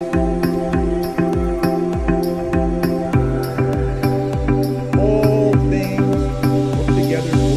All things work together